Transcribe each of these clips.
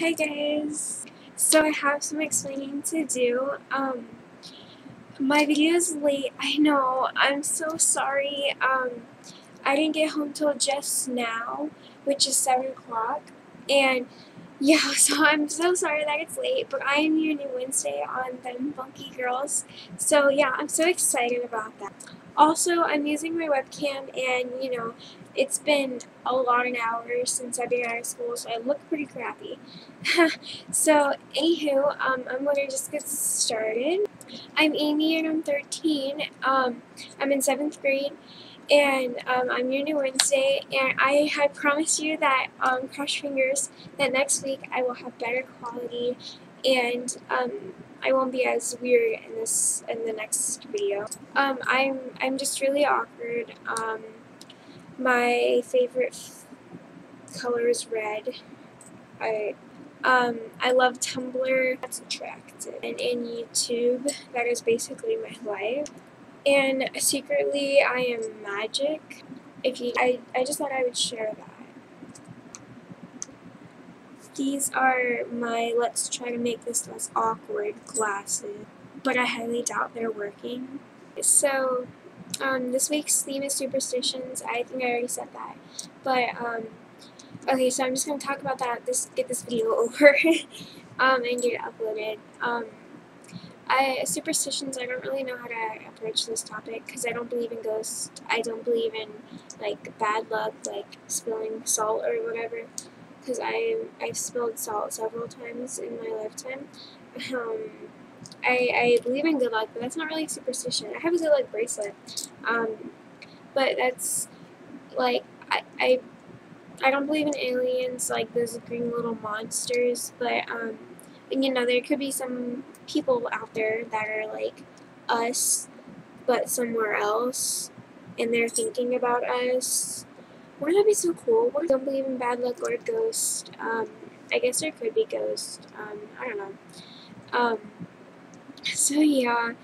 Hey guys! So I have some explaining to do. Um, my video is late, I know, I'm so sorry. Um, I didn't get home till just now, which is 7 o'clock. And yeah, so I'm so sorry that it's late, but I am your new Wednesday on Them Funky Girlz. So yeah, I'm so excited about that. Also, I'm using my webcam and, you know, it's been a lot of hours since I've been out of school, so I look pretty crappy. so, anywho, um, I'm going to just get started. I'm Amy and I'm 13. Um, I'm in 7th grade and um, I'm new Wednesday, and I had promised you that, um, cross fingers, that next week I will have better quality and um, I won't be as weird in this in the next video. Um, I'm I'm just really awkward. Um, my favorite color is red. I um, I love Tumblr. That's attractive. And in YouTube, that is basically my life. And secretly, I am magic. If you, I, I just thought I would share that. These are my let's try to make this less awkward glasses, but I highly doubt they're working. So, um, this week's theme is superstitions. I think I already said that. But, um, okay, so I'm just going to talk about that, this get this video over, um, and get it uploaded. Um, I, superstitions, I don't really know how to approach this topic because I don't believe in ghosts. I don't believe in, like, bad luck, like spilling salt or whatever because I I've spilled salt several times in my lifetime. Um, I, I believe in good luck, but that's not really superstition. I have a good luck bracelet, um, but that's like I, I I don't believe in aliens like those green little monsters, but um, you know there could be some people out there that are like us, but somewhere else, and they're thinking about us wouldn't that be so cool? I don't believe in bad luck or ghost. Um, I guess there could be ghosts. Um, I don't know. Um, so yeah.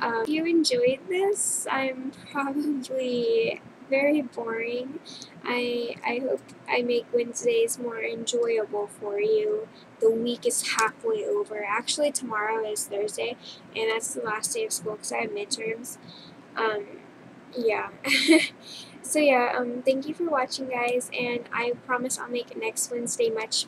Um, if you enjoyed this, I'm probably very boring. I I hope I make Wednesdays more enjoyable for you. The week is halfway over. Actually, tomorrow is Thursday, and that's the last day of school because I have midterms. Um, yeah. so yeah, um, thank you for watching, guys, and I promise I'll make next Wednesday much